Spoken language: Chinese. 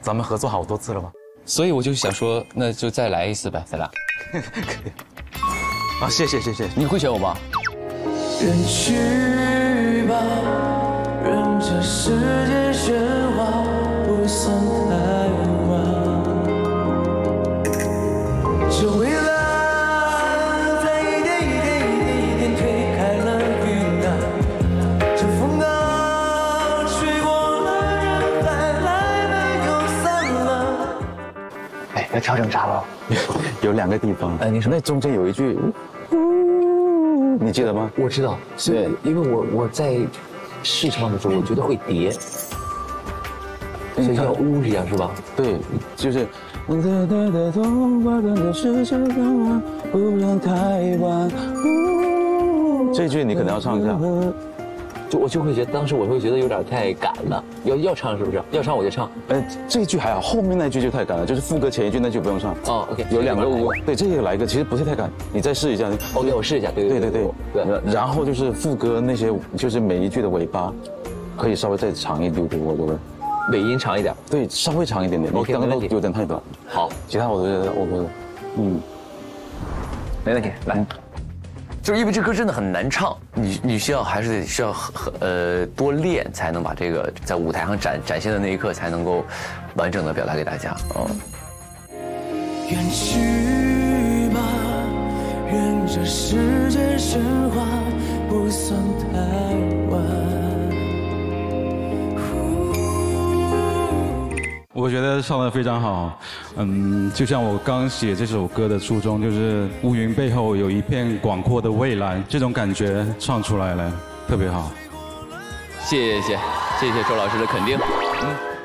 咱们合作好多次了吧？所以我就想说，那就再来一次呗，咱俩。可 以啊，谢谢谢谢。你会选我吗？人去吧，任这世界喧要调整啥了？有两个地方，哎你说那中间有一句，你记得吗？我知道，所以因为我我在试唱的时候，我觉得会叠，所以要呜一下是吧？对，就是。这句你可能要唱一下。就我就会觉得，当时我会觉得有点太赶了，要要唱是不是？要唱我就唱。呃，这句还好，后面那句就太赶了，就是副歌前一句那句不用唱。哦，OK，有两个呜呜，对，这个来一个，其实不是太赶，你再试一下。OK，我试一下，对对对对对然然后就是副歌那些，就是每一句的尾巴，可以稍微再长一丢丢，我觉得。尾音长一点。对，稍微长一点点。OK，你刚刚都没问题有点太短。好，其他我都觉得 OK 的。嗯，没问题，来。就是因为这歌真的很难唱，你你需要还是得需要呃多练，才能把这个在舞台上展展现的那一刻才能够完整的表达给大家。哦，远去吧，愿这世界神话，不算太晚。我觉得唱的非常好，嗯，就像我刚写这首歌的初衷，就是乌云背后有一片广阔的蔚蓝，这种感觉唱出来了，特别好。谢谢谢谢谢周老师的肯定。嗯。